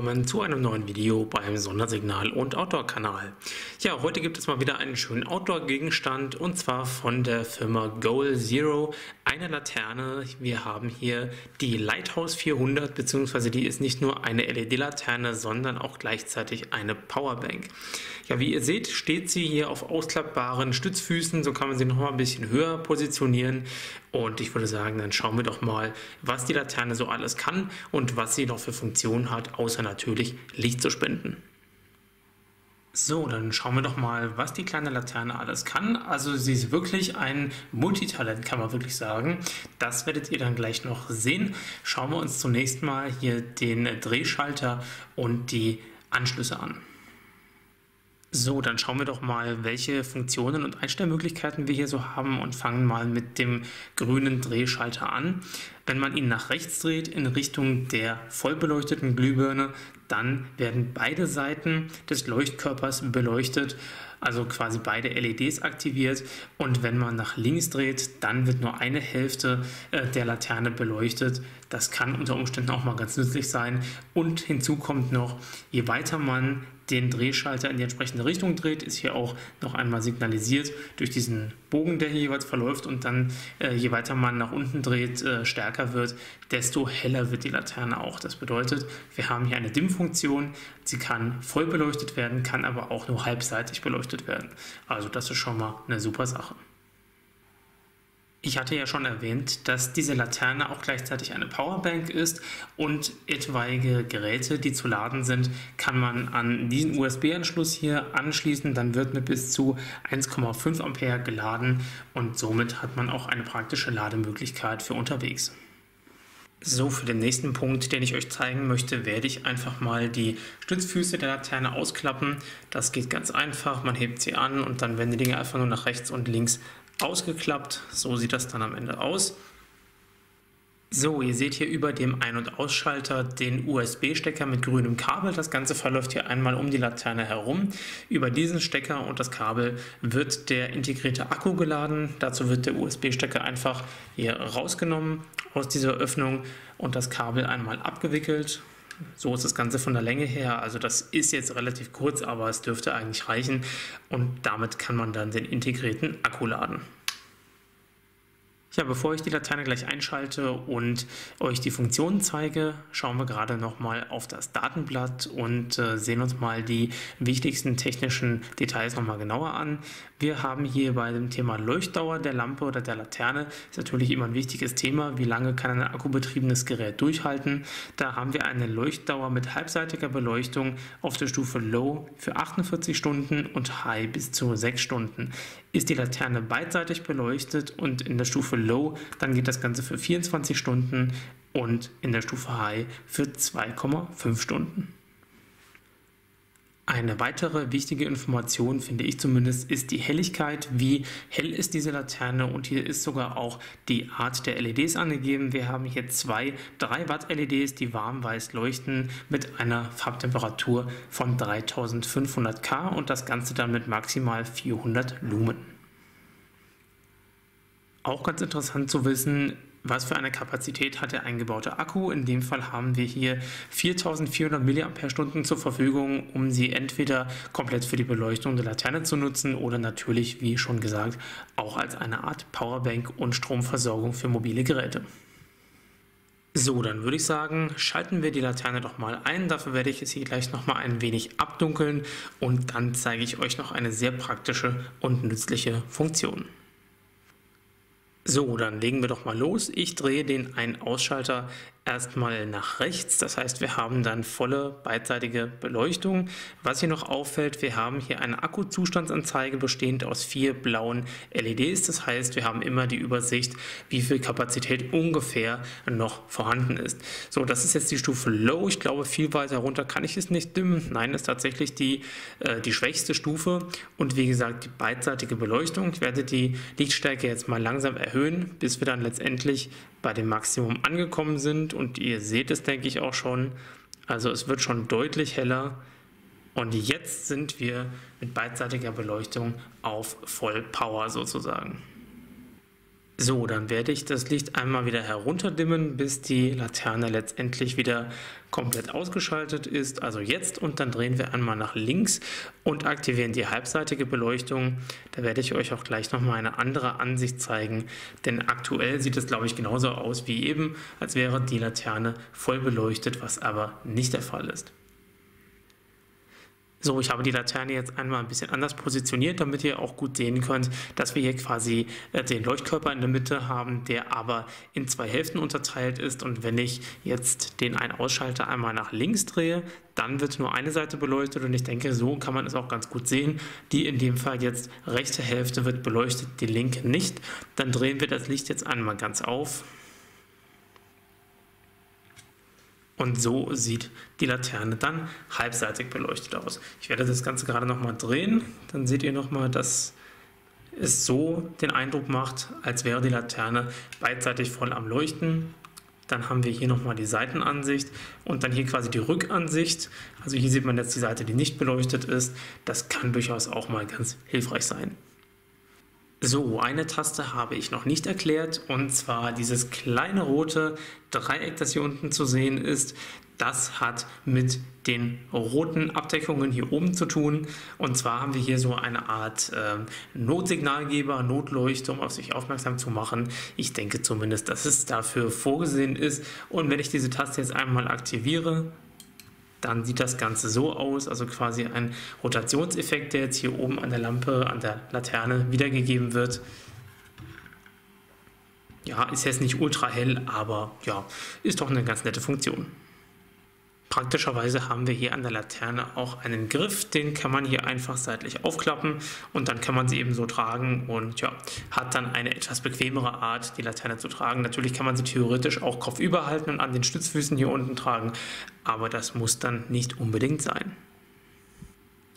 Willkommen zu einem neuen Video beim Sondersignal und Outdoor-Kanal. Ja, heute gibt es mal wieder einen schönen Outdoor-Gegenstand und zwar von der Firma Goal Zero, eine Laterne. Wir haben hier die Lighthouse 400, beziehungsweise die ist nicht nur eine LED-Laterne, sondern auch gleichzeitig eine Powerbank. Ja, wie ihr seht, steht sie hier auf ausklappbaren Stützfüßen, so kann man sie noch mal ein bisschen höher positionieren und ich würde sagen, dann schauen wir doch mal, was die Laterne so alles kann und was sie noch für Funktionen hat, außer natürlich Licht zu spenden. So, dann schauen wir doch mal, was die kleine Laterne alles kann. Also sie ist wirklich ein Multitalent, kann man wirklich sagen. Das werdet ihr dann gleich noch sehen. Schauen wir uns zunächst mal hier den Drehschalter und die Anschlüsse an. So, dann schauen wir doch mal, welche Funktionen und Einstellmöglichkeiten wir hier so haben und fangen mal mit dem grünen Drehschalter an. Wenn man ihn nach rechts dreht in Richtung der vollbeleuchteten Glühbirne, dann werden beide Seiten des Leuchtkörpers beleuchtet, also quasi beide LEDs aktiviert. Und wenn man nach links dreht, dann wird nur eine Hälfte äh, der Laterne beleuchtet. Das kann unter Umständen auch mal ganz nützlich sein. Und hinzu kommt noch, je weiter man den Drehschalter in die entsprechende Richtung dreht, ist hier auch noch einmal signalisiert durch diesen Bogen, der hier jeweils verläuft und dann äh, je weiter man nach unten dreht, äh, stärker wird, desto heller wird die Laterne auch. Das bedeutet, wir haben hier eine Dimmfunktion, sie kann voll beleuchtet werden, kann aber auch nur halbseitig beleuchtet werden. Also das ist schon mal eine super Sache. Ich hatte ja schon erwähnt, dass diese Laterne auch gleichzeitig eine Powerbank ist und etwaige Geräte, die zu laden sind, kann man an diesen USB-Anschluss hier anschließen. Dann wird mit bis zu 1,5 Ampere geladen und somit hat man auch eine praktische Lademöglichkeit für unterwegs. So, für den nächsten Punkt, den ich euch zeigen möchte, werde ich einfach mal die Stützfüße der Laterne ausklappen. Das geht ganz einfach, man hebt sie an und dann werden die Dinge einfach nur nach rechts und links ausgeklappt. So sieht das dann am Ende aus. So, ihr seht hier über dem Ein- und Ausschalter den USB-Stecker mit grünem Kabel. Das Ganze verläuft hier einmal um die Laterne herum. Über diesen Stecker und das Kabel wird der integrierte Akku geladen. Dazu wird der USB-Stecker einfach hier rausgenommen aus dieser Öffnung und das Kabel einmal abgewickelt. So ist das Ganze von der Länge her. Also das ist jetzt relativ kurz, aber es dürfte eigentlich reichen. Und damit kann man dann den integrierten Akku laden. Ja, bevor ich die Laterne gleich einschalte und euch die Funktionen zeige, schauen wir gerade nochmal auf das Datenblatt und äh, sehen uns mal die wichtigsten technischen Details nochmal genauer an. Wir haben hier bei dem Thema Leuchtdauer der Lampe oder der Laterne, ist natürlich immer ein wichtiges Thema, wie lange kann ein akkubetriebenes Gerät durchhalten. Da haben wir eine Leuchtdauer mit halbseitiger Beleuchtung auf der Stufe Low für 48 Stunden und High bis zu 6 Stunden. Ist die Laterne beidseitig beleuchtet und in der Stufe Low, dann geht das Ganze für 24 Stunden und in der Stufe High für 2,5 Stunden. Eine weitere wichtige Information, finde ich zumindest, ist die Helligkeit. Wie hell ist diese Laterne? Und hier ist sogar auch die Art der LEDs angegeben. Wir haben hier zwei 3 Watt LEDs, die warm-weiß leuchten mit einer Farbtemperatur von 3500 K und das Ganze dann mit maximal 400 Lumen. Auch ganz interessant zu wissen, was für eine Kapazität hat der eingebaute Akku? In dem Fall haben wir hier 4400 mAh zur Verfügung, um sie entweder komplett für die Beleuchtung der Laterne zu nutzen oder natürlich, wie schon gesagt, auch als eine Art Powerbank und Stromversorgung für mobile Geräte. So, dann würde ich sagen, schalten wir die Laterne doch mal ein. Dafür werde ich es hier gleich noch mal ein wenig abdunkeln und dann zeige ich euch noch eine sehr praktische und nützliche Funktion. So, dann legen wir doch mal los. Ich drehe den Ein-Ausschalter erstmal nach rechts. Das heißt, wir haben dann volle beidseitige Beleuchtung. Was hier noch auffällt, wir haben hier eine Akkuzustandsanzeige bestehend aus vier blauen LEDs. Das heißt, wir haben immer die Übersicht, wie viel Kapazität ungefähr noch vorhanden ist. So, das ist jetzt die Stufe Low. Ich glaube, viel weiter runter kann ich es nicht dimmen. Nein, ist tatsächlich die, äh, die schwächste Stufe. Und wie gesagt, die beidseitige Beleuchtung. Ich werde die Lichtstärke jetzt mal langsam erhöhen, bis wir dann letztendlich bei dem Maximum angekommen sind und ihr seht es, denke ich, auch schon. Also es wird schon deutlich heller. Und jetzt sind wir mit beidseitiger Beleuchtung auf Vollpower sozusagen. So, dann werde ich das Licht einmal wieder herunterdimmen, bis die Laterne letztendlich wieder komplett ausgeschaltet ist. Also jetzt und dann drehen wir einmal nach links und aktivieren die halbseitige Beleuchtung. Da werde ich euch auch gleich nochmal eine andere Ansicht zeigen, denn aktuell sieht es glaube ich genauso aus wie eben, als wäre die Laterne voll beleuchtet, was aber nicht der Fall ist. So, ich habe die Laterne jetzt einmal ein bisschen anders positioniert, damit ihr auch gut sehen könnt, dass wir hier quasi äh, den Leuchtkörper in der Mitte haben, der aber in zwei Hälften unterteilt ist. Und wenn ich jetzt den Ein-Ausschalter einmal nach links drehe, dann wird nur eine Seite beleuchtet und ich denke, so kann man es auch ganz gut sehen. Die in dem Fall jetzt rechte Hälfte wird beleuchtet, die linke nicht. Dann drehen wir das Licht jetzt einmal ganz auf. Und so sieht die Laterne dann halbseitig beleuchtet aus. Ich werde das Ganze gerade nochmal drehen. Dann seht ihr nochmal, dass es so den Eindruck macht, als wäre die Laterne beidseitig voll am Leuchten. Dann haben wir hier nochmal die Seitenansicht und dann hier quasi die Rückansicht. Also hier sieht man jetzt die Seite, die nicht beleuchtet ist. Das kann durchaus auch mal ganz hilfreich sein. So, eine Taste habe ich noch nicht erklärt und zwar dieses kleine rote Dreieck, das hier unten zu sehen ist. Das hat mit den roten Abdeckungen hier oben zu tun. Und zwar haben wir hier so eine Art äh, Notsignalgeber, Notleuchte, um auf sich aufmerksam zu machen. Ich denke zumindest, dass es dafür vorgesehen ist. Und wenn ich diese Taste jetzt einmal aktiviere, dann sieht das Ganze so aus, also quasi ein Rotationseffekt, der jetzt hier oben an der Lampe, an der Laterne wiedergegeben wird. Ja, ist jetzt nicht ultra hell, aber ja, ist doch eine ganz nette Funktion. Praktischerweise haben wir hier an der Laterne auch einen Griff, den kann man hier einfach seitlich aufklappen und dann kann man sie eben so tragen und ja, hat dann eine etwas bequemere Art, die Laterne zu tragen. Natürlich kann man sie theoretisch auch kopfüber halten und an den Stützfüßen hier unten tragen, aber das muss dann nicht unbedingt sein.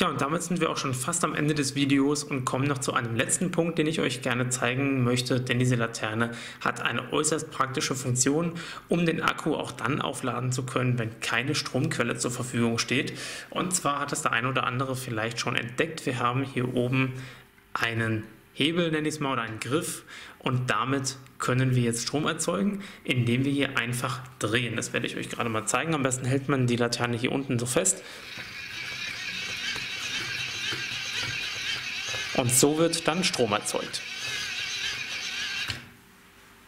Ja, und damit sind wir auch schon fast am Ende des Videos und kommen noch zu einem letzten Punkt, den ich euch gerne zeigen möchte, denn diese Laterne hat eine äußerst praktische Funktion, um den Akku auch dann aufladen zu können, wenn keine Stromquelle zur Verfügung steht. Und zwar hat es der ein oder andere vielleicht schon entdeckt. Wir haben hier oben einen Hebel, nenne ich es mal, oder einen Griff und damit können wir jetzt Strom erzeugen, indem wir hier einfach drehen. Das werde ich euch gerade mal zeigen. Am besten hält man die Laterne hier unten so fest Und so wird dann Strom erzeugt.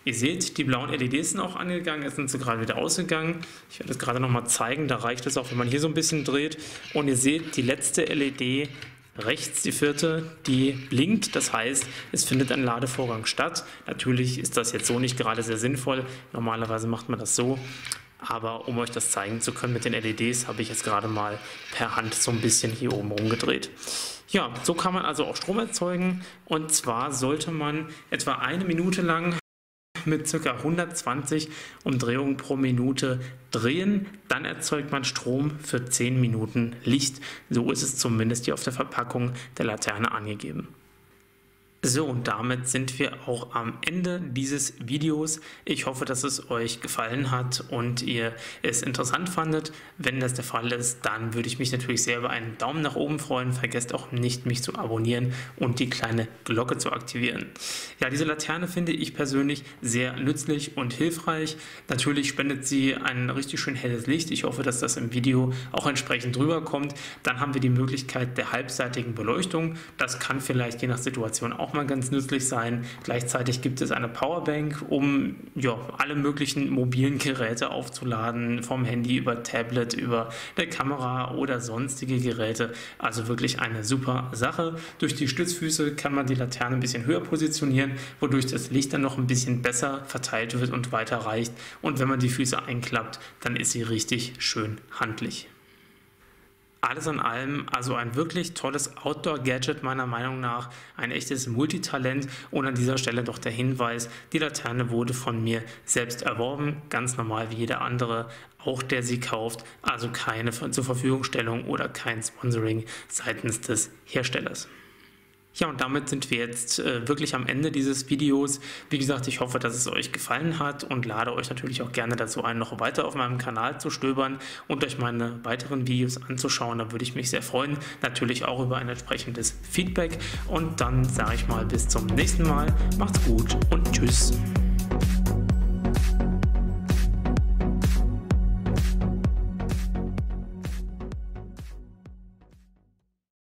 Ihr seht, die blauen LEDs sind auch angegangen, jetzt sind sie gerade wieder ausgegangen. Ich werde es gerade nochmal zeigen, da reicht es auch, wenn man hier so ein bisschen dreht. Und ihr seht, die letzte LED rechts, die vierte, die blinkt. Das heißt, es findet ein Ladevorgang statt. Natürlich ist das jetzt so nicht gerade sehr sinnvoll. Normalerweise macht man das so. Aber um euch das zeigen zu können mit den LEDs, habe ich jetzt gerade mal per Hand so ein bisschen hier oben rumgedreht. Ja, so kann man also auch Strom erzeugen. Und zwar sollte man etwa eine Minute lang mit ca. 120 Umdrehungen pro Minute drehen, dann erzeugt man Strom für 10 Minuten Licht. So ist es zumindest hier auf der Verpackung der Laterne angegeben. So, und damit sind wir auch am Ende dieses Videos. Ich hoffe, dass es euch gefallen hat und ihr es interessant fandet. Wenn das der Fall ist, dann würde ich mich natürlich sehr über einen Daumen nach oben freuen. Vergesst auch nicht, mich zu abonnieren und die kleine Glocke zu aktivieren. Ja, diese Laterne finde ich persönlich sehr nützlich und hilfreich. Natürlich spendet sie ein richtig schön helles Licht. Ich hoffe, dass das im Video auch entsprechend rüberkommt. Dann haben wir die Möglichkeit der halbseitigen Beleuchtung. Das kann vielleicht je nach Situation auch auch mal ganz nützlich sein. Gleichzeitig gibt es eine Powerbank, um ja, alle möglichen mobilen Geräte aufzuladen, vom Handy über Tablet, über eine Kamera oder sonstige Geräte. Also wirklich eine super Sache. Durch die Stützfüße kann man die Laterne ein bisschen höher positionieren, wodurch das Licht dann noch ein bisschen besser verteilt wird und weiter reicht. Und wenn man die Füße einklappt, dann ist sie richtig schön handlich. Alles in allem also ein wirklich tolles Outdoor-Gadget meiner Meinung nach, ein echtes Multitalent und an dieser Stelle doch der Hinweis, die Laterne wurde von mir selbst erworben, ganz normal wie jeder andere, auch der sie kauft, also keine zur Verfügungstellung oder kein Sponsoring seitens des Herstellers. Ja, und damit sind wir jetzt äh, wirklich am Ende dieses Videos. Wie gesagt, ich hoffe, dass es euch gefallen hat und lade euch natürlich auch gerne dazu ein, noch weiter auf meinem Kanal zu stöbern und euch meine weiteren Videos anzuschauen. Da würde ich mich sehr freuen. Natürlich auch über ein entsprechendes Feedback. Und dann sage ich mal bis zum nächsten Mal. Macht's gut und tschüss.